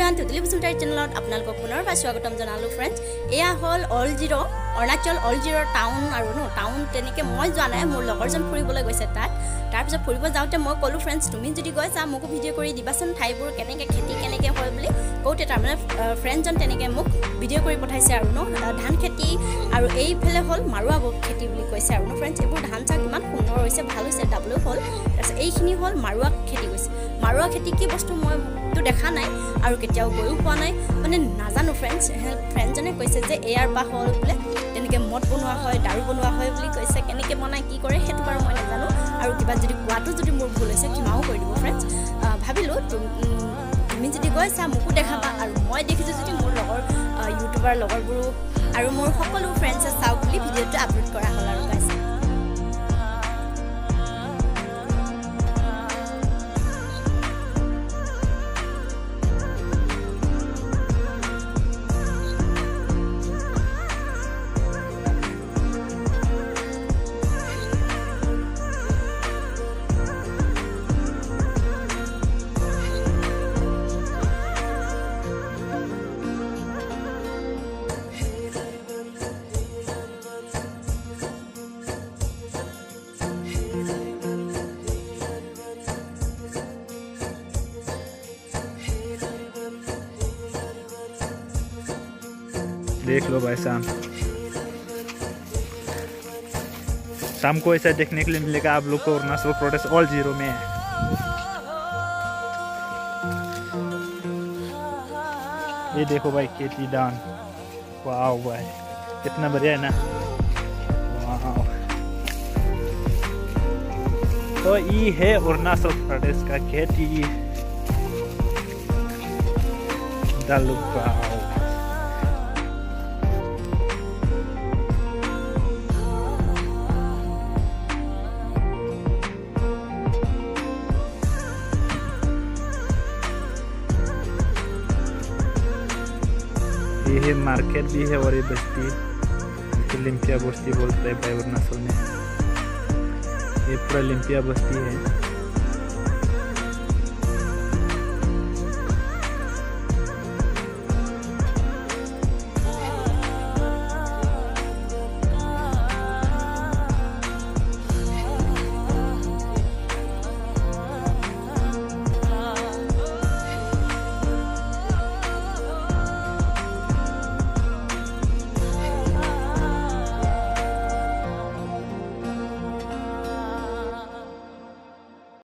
মাদুলী বসুমতাৰী চেনেলত আপোনালোকক পুনৰবাৰ স্বাগতম জনালোঁ ফ্ৰেণ্ডছ এয়া হ'ল old Ziro' Arunachal old Ziro' town আৰু ন টাউন তেনেকৈ মই যোৱা নাই মোৰ লগৰজন ফুৰিবলৈ গৈছে তাত। তাৰপিছত ফুৰিব যাওঁতে মই ক'লোঁ ফ্ৰেণ্ডছ তুমি যদি গৈছা মোকো ভিডিঅ' কৰি দিবাচোন ঠাইবোৰ কেনেকৈ খেতি কেনেকৈ হয় বুলি। কওঁতে তাৰমানে ফ্ৰেণ্ডজন তেনেকৈ মোক ভিডিঅ' কৰি পঠাইছে আৰু ন ধান খেতি আৰু এইফালে হ'ল মাৰুৱা খেতি বুলি কৈছে আৰু ন ফ্ৰেণ্ডছ এইবোৰ ধান চান ইমান সুন্দৰ হৈছে ভাল হৈছে ডাবলো হ'ল। তাৰপিছত এইখিনি হ'ল মাৰুৱা খেতি গৈছে মাৰুৱা খেতি কি বস্তু মইতো দেখা নাই আৰু কেতিয়াও গৈও পোৱা নাই। মানে নাজানো ফ্ৰেণ্ডছ ফ্ৰেণ্ডজনে কৈছে যে এয়াৰ পৰা হ'ল বোলে তেনেকৈ মদ বনোৱা হয় দাৰু বনোৱা হয় বুলি কৈছে কেনেকৈ বনাই কি কৰে সেইটো বাৰু মই নাজানো। আৰু কিবা যদি কোৱাটো যদি মোৰ ভুল হৈছে ক্ষমাও কৰি দিব ফ্ৰেণ্ডছ ভাবিলোঁ তুমি যদি গৈছা মোকো দেখাবা। আৰু মই দেখিছোঁ যদি মোৰ লগৰ ইউটিউবাৰ লগৰবোৰো আৰু মোৰ সকলো ফ্ৰেণ্ডছে চাওক বুলি ভিডিঅ'টো আপলোড কৰা হ'ল আৰু গাইছে देख लो भाई शाम शाम को ऐसा देखने के लिए मिलेगा आप लोग को अरुणाचल प्रदेश ऑल ज़ीरो में है। ये देखो भाई खेती डान। वाह भाई, कितना बढ़िया है ना। तो ये है अरुणाचल प्रदेश का खेती दालुपाव ये है मार्केट भी है और ये बस्ती इसको लिम्पिया बस्ती बोलते हैं भाई अरुणाचल में ये पूरा लिम्पिया बस्ती है